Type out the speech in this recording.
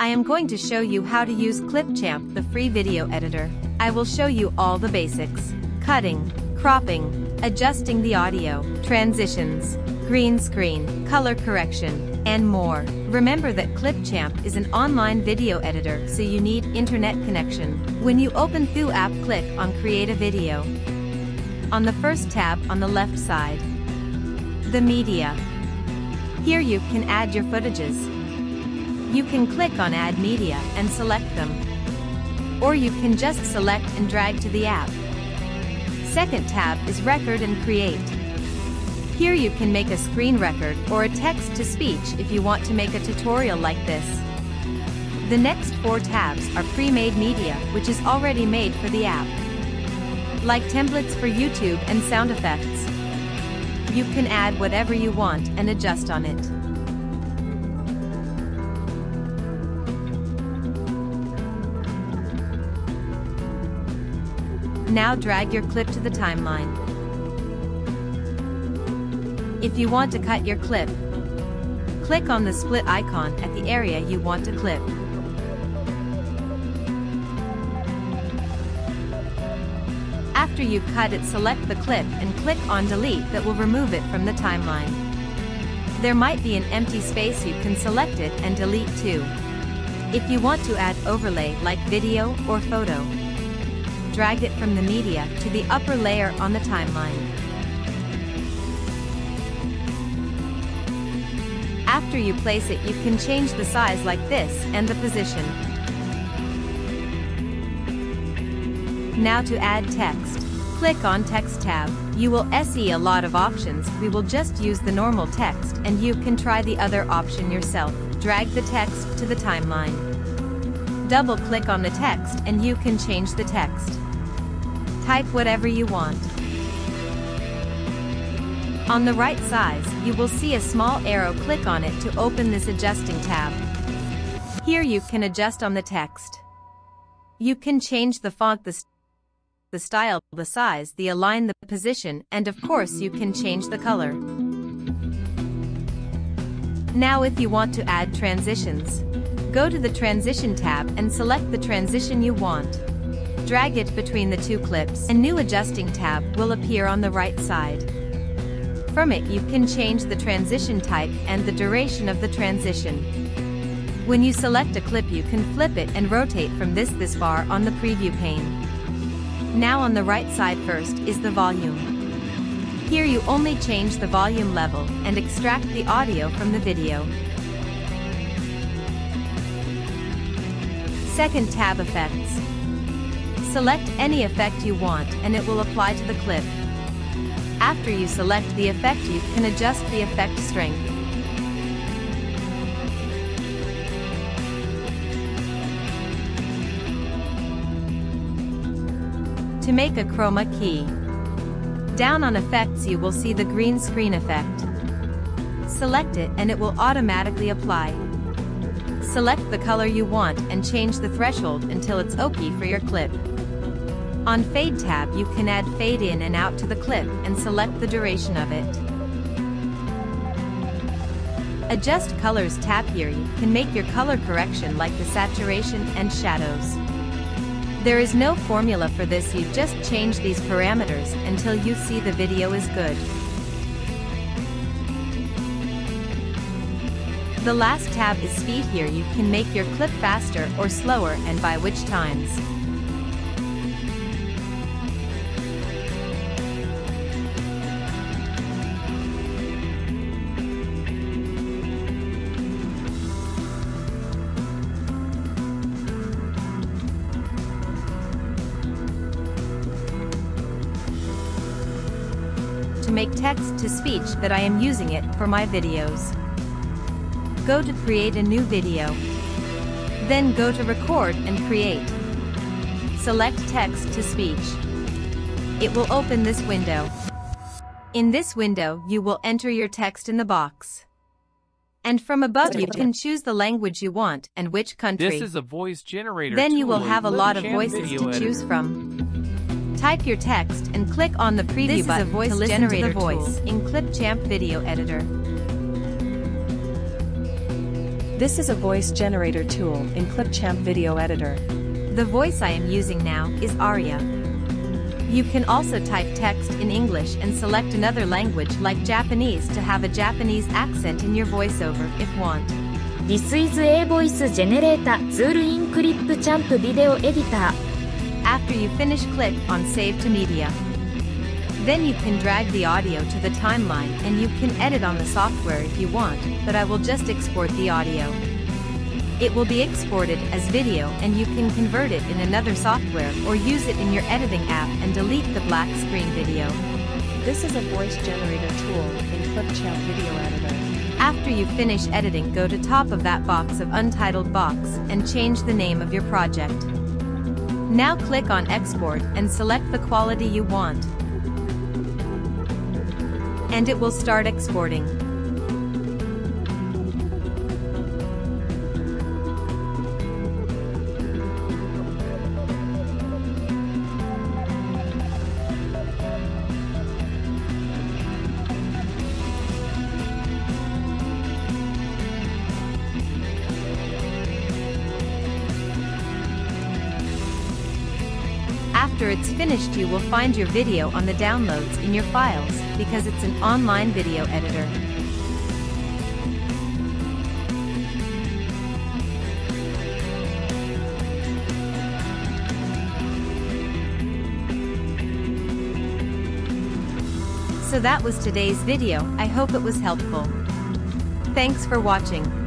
I am going to show you how to use Clipchamp, the free video editor. I will show you all the basics. Cutting, cropping, adjusting the audio, transitions, green screen, color correction, and more. Remember that Clipchamp is an online video editor so you need internet connection. When you open Thu app click on create a video. On the first tab on the left side. The media. Here you can add your footages. You can click on Add Media and select them. Or you can just select and drag to the app. Second tab is Record and Create. Here you can make a screen record or a text-to-speech if you want to make a tutorial like this. The next four tabs are pre-made media which is already made for the app. Like templates for YouTube and sound effects. You can add whatever you want and adjust on it. Now drag your clip to the timeline. If you want to cut your clip, click on the split icon at the area you want to clip. After you cut it select the clip and click on delete that will remove it from the timeline. There might be an empty space you can select it and delete too. If you want to add overlay like video or photo, drag it from the media to the upper layer on the timeline. After you place it you can change the size like this and the position. Now to add text. Click on Text tab. You will see a lot of options, we will just use the normal text and you can try the other option yourself. Drag the text to the timeline. Double click on the text and you can change the text. Type whatever you want. On the right side, you will see a small arrow click on it to open this adjusting tab. Here you can adjust on the text. You can change the font, the, the style, the size, the align, the position, and of course you can change the color. Now if you want to add transitions, go to the transition tab and select the transition you want. Drag it between the two clips. A new adjusting tab will appear on the right side. From it you can change the transition type and the duration of the transition. When you select a clip you can flip it and rotate from this this far on the preview pane. Now on the right side first is the volume. Here you only change the volume level and extract the audio from the video. Second tab effects. Select any effect you want and it will apply to the clip. After you select the effect you can adjust the effect strength. To make a chroma key. Down on effects you will see the green screen effect. Select it and it will automatically apply. Select the color you want and change the threshold until it's OK for your clip. On Fade tab you can add fade in and out to the clip and select the duration of it. Adjust colors tab here you can make your color correction like the saturation and shadows. There is no formula for this you just change these parameters until you see the video is good. The last tab is speed here you can make your clip faster or slower and by which times. to make text-to-speech that I am using it for my videos. Go to create a new video. Then go to record and create. Select text-to-speech. It will open this window. In this window you will enter your text in the box. And from above you can choose the language you want and which country. This is a voice generator. Then you will have a lot of voices Video to Editor. choose from. Type your text and click on the preview This is a button voice to listen generator to the voice tool. in Clipchamp Video Editor. This is a voice generator tool in Clipchamp Video Editor. The voice I am using now is Aria. You can also type text in English and select another language like Japanese to have a Japanese accent in your voiceover if want. This is a voice generator tool in Clipchamp Video Editor. After you finish click on Save to Media. Then you can drag the audio to the timeline and you can edit on the software if you want, but I will just export the audio. It will be exported as video and you can convert it in another software or use it in your editing app and delete the black screen video. This is a voice generator tool in Clipchamp Video Editor. After you finish editing go to top of that box of untitled box and change the name of your project. Now click on export and select the quality you want. And it will start exporting. After it's finished you will find your video on the downloads in your files because it's an online video editor. So that was today's video, I hope it was helpful. Thanks for watching.